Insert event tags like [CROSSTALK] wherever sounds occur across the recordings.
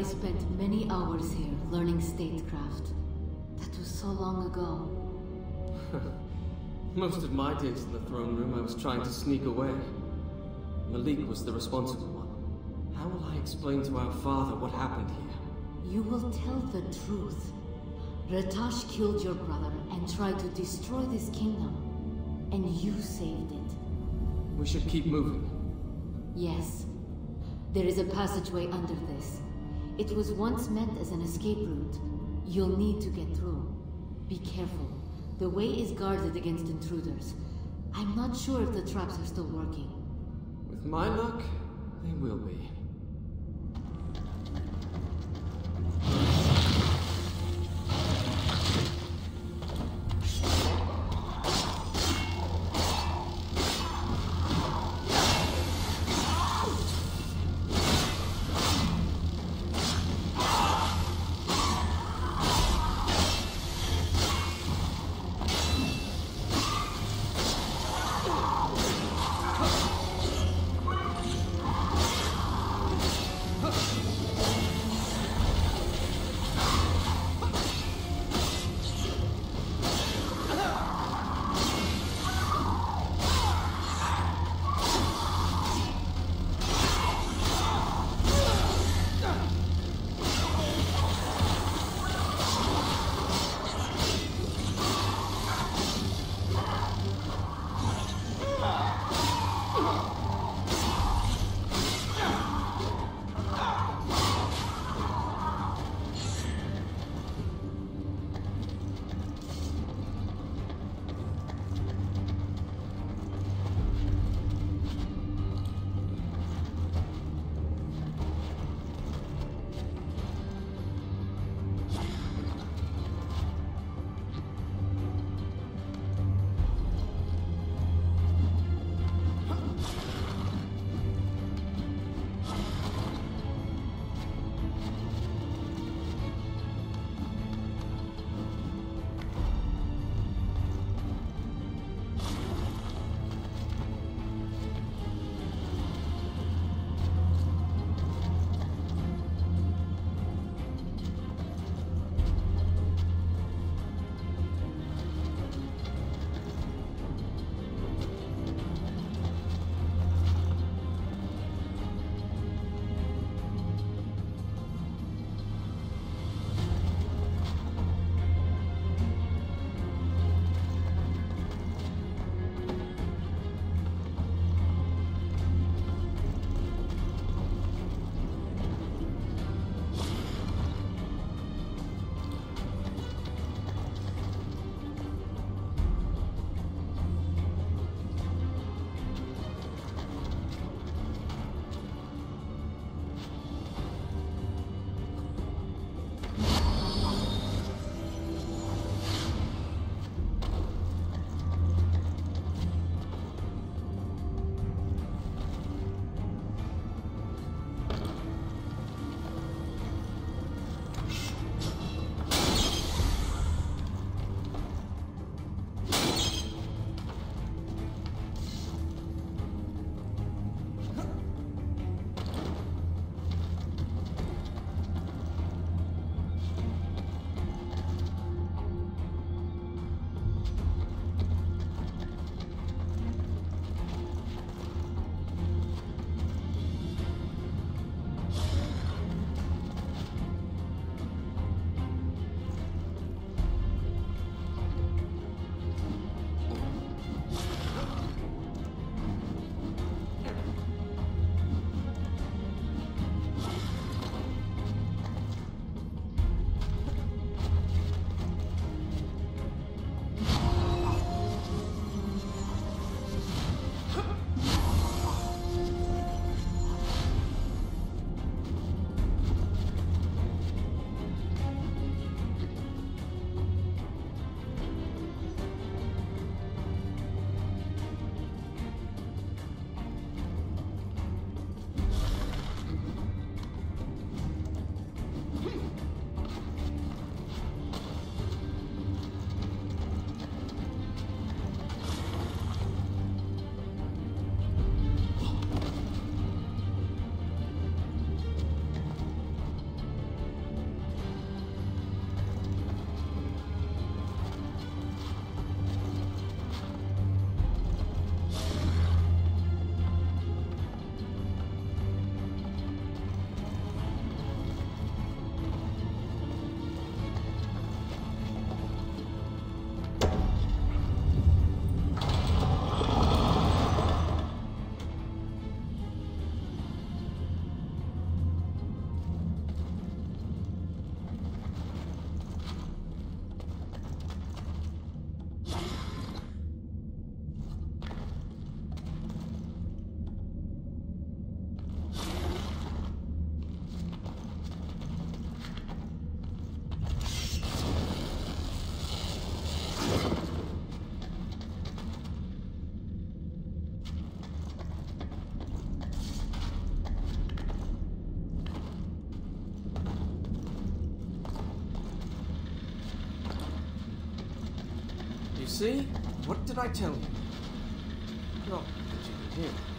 I spent many hours here learning statecraft. That was so long ago. [LAUGHS] Most of my days in the throne room, I was trying to sneak away. Malik was the responsible one. How will I explain to our father what happened here? You will tell the truth. Ratash killed your brother and tried to destroy this kingdom. And you saved it. We should keep moving. Yes. There is a passageway under this. It was once meant as an escape route. You'll need to get through. Be careful. The way is guarded against intruders. I'm not sure if the traps are still working. With my luck, they will be. See? What did I tell you? Not that you could hear.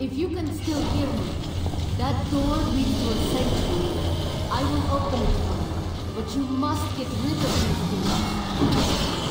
If you can still hear me, that door leads to a sanctuary. I will open it for you, but you must get rid of things.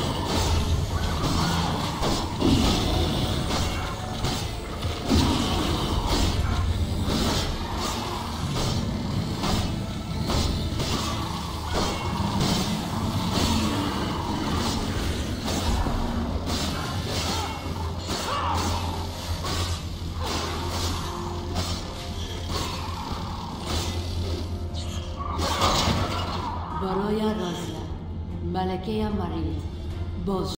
que amaréis vos.